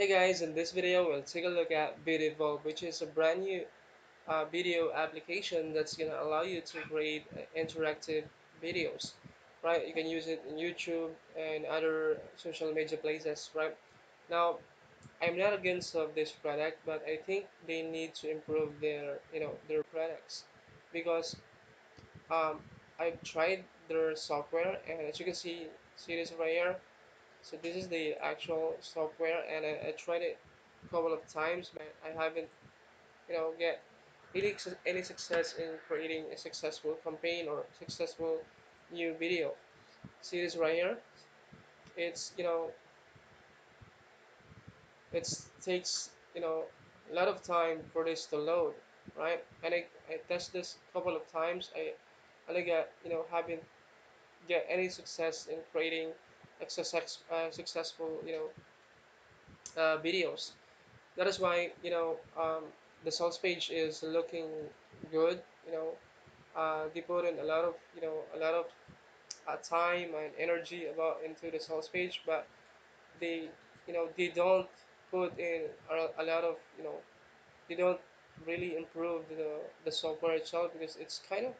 Hey guys, in this video we'll take a look at VidEvolve, which is a brand new uh, video application that's gonna allow you to create uh, interactive videos, right? You can use it in YouTube and other social media places, right? Now, I'm not against of this product, but I think they need to improve their, you know, their products because um, I've tried their software and as you can see, see this right here, so this is the actual software and I, I tried it a couple of times but I haven't you know get any, any success in creating a successful campaign or successful new video. See this right here? It's you know it takes you know a lot of time for this to load right? And I, I test this a couple of times. I I get uh, you know haven't get any success in creating success, uh, successful you know uh, videos. That is why you know um, the sales page is looking good you know. Uh, they put in a lot of you know a lot of uh, time and energy about into the sales page but they you know they don't put in a, a lot of you know they don't really improve the the software itself because it's kind of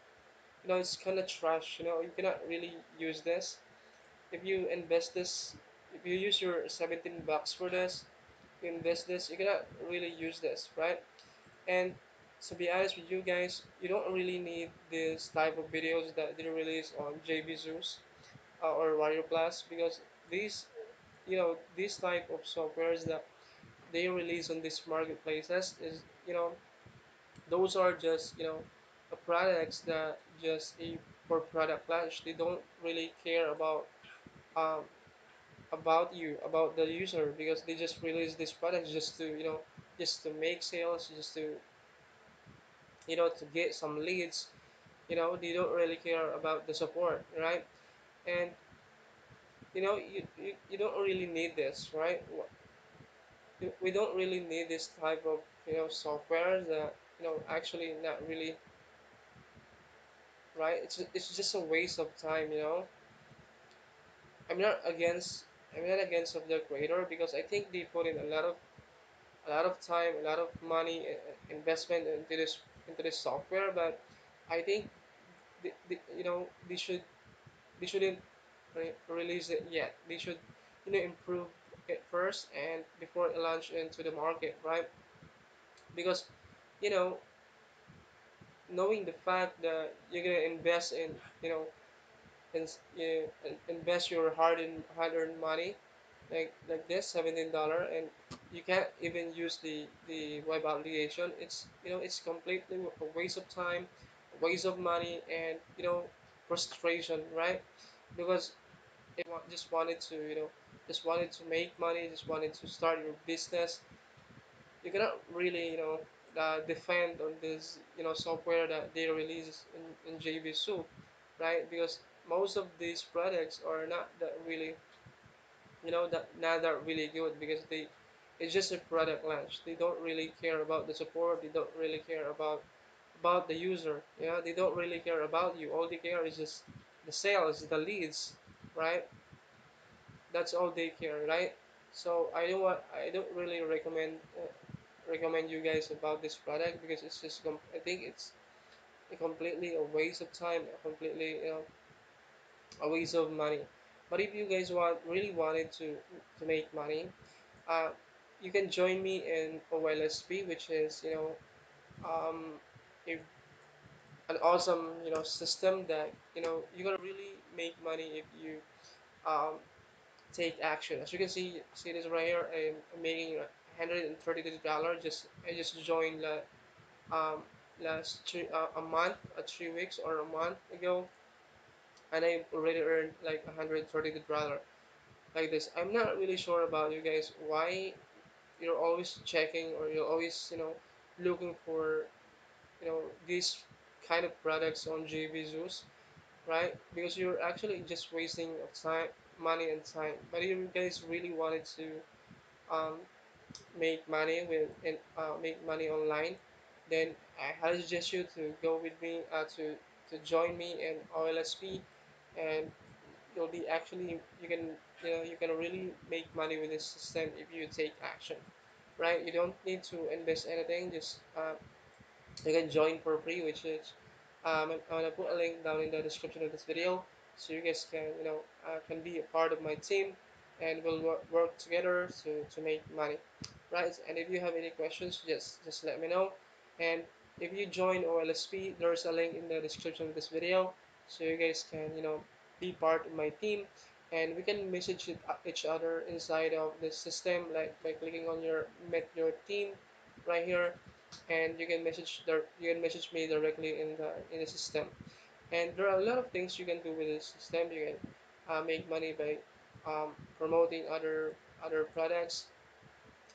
you know it's kind of trash you know. You cannot really use this if you invest this if you use your 17 bucks for this you invest this you cannot really use this right? And to be honest with you guys you don't really need this type of videos that they release on JVZoo uh, or WarriorPlus because these you know these type of softwares that they release on these marketplaces is you know those are just you know products that just a for product launch they don't really care about um, about you about the user because they just release this product just to you know just to make sales just to you know to get some leads. You know they don't really care about the support right? And you know you, you, you don't really need this right? We don't really need this type of you know software that you know actually not really right? It's it's just a waste of time you know i'm not against i'm not against of the creator because i think they put in a lot of a lot of time a lot of money uh, investment into this into this software but i think the, the, you know they should they shouldn't re- release it yet. They should you know improve it first and before it launch into the market right? Because you know knowing the fact that you're gonna invest in you know in, you invest your hard and hard earned money like like this seventeen dollar and you can't even use the the web application. It's you know it's completely a waste of time waste of money and you know frustration right? Because it just wanted to you know just wanted to make money just wanted to start your business. You cannot really you know uh, defend on this you know software that they release in, in JVZoo right? Because most of these products are not that really you know that not that really good because they it's just a product launch. They don't really care about the support. They don't really care about about the user. Yeah they don't really care about you. All they care is just the sales the leads right? That's all they care right? So i don't want i don't really recommend uh, recommend you guys about this product because it's just i think it's completely a waste of time completely you know a waste of money but if you guys want really wanted to to make money uh, you can join me in OLSP which is you know um, a, an awesome you know system that you know you're gonna really make money if you um, take action. As you can see, see this right here. I'm, making one hundred and thirty dollars. Just I just joined the um, last three, uh, a month, uh, three weeks or a month ago, and I already earned like one hundred thirty dollars like this. I'm not really sure about you guys. Why you're always checking or you're always you know looking for you know these kind of products on JVZoo, right? Because you're actually just wasting of time, money and time. But if you guys really wanted to um, make money with and uh, make money online, then I highly suggest you to go with me uh, to to join me in OLSP, and you'll be actually you can you know you can really make money with this system if you take action right? You don't need to invest anything just uh, you can join for free which is um, I'm gonna put a link down in the description of this video so you guys can you know uh, can be a part of my team and we'll work, work together to, to make money right? And if you have any questions just just let me know. And if you join OLSP there's a link in the description of this video so you guys can you know be part of my team and we can message uh, each other inside of the system like by clicking on your met your team right here and you can message the you can message me directly in the in the system. And there are a lot of things you can do with this system. You can uh, make money by um, promoting other other products.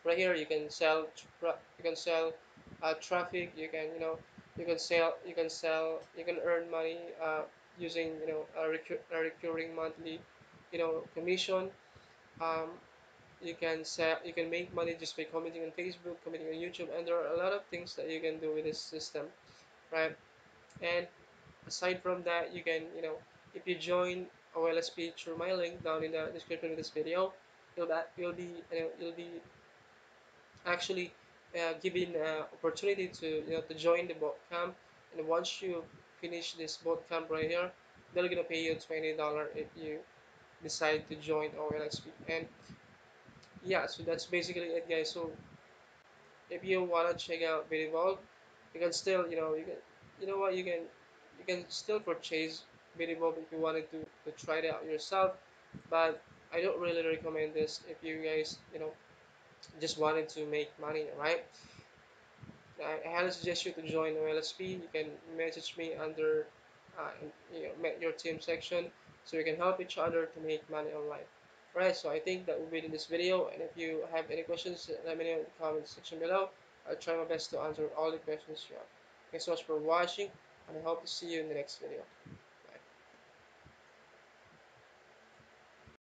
Right here you can sell you can sell uh, traffic. You can you know you can sell you can sell you can earn money uh, using you know a, recur a recurring monthly you know commission. Um, you can sell you can make money just by commenting on facebook commenting on youtube and there are a lot of things that you can do with this system right? And aside from that you can you know if you join olsp through my link down in the description of this video you'll, you'll be you know, you'll be actually uh, given uh, opportunity to you know to join the camp. And once you finish this boot camp right here they're gonna pay you $20 if you decide to join OLSP and yeah so that's basically it guys. So if you wanna check out VidEvolve you can still you know you can you know what you can you can still purchase VidEvolve if you wanted to, to try it out yourself. But I don't really recommend this if you guys you know just wanted to make money right I highly suggest you to join OLSP. You can message me under uh, you know, your team section so we can help each other to make money online. Alright, so I think that will be in this video. And if you have any questions, let me know in the comment section below. I'll try my best to answer all the questions you have. Thanks so much for watching, and I hope to see you in the next video.